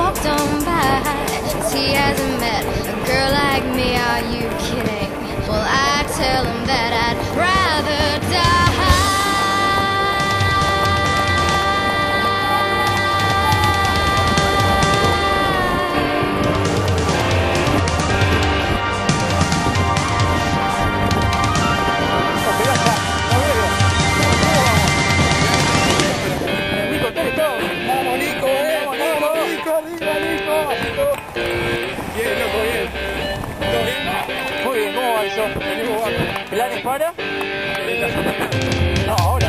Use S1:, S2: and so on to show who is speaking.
S1: walked on by Cause he hasn't met a girl like me. Are you kidding? Well, I tell him that I'd
S2: Venimos planes para. No.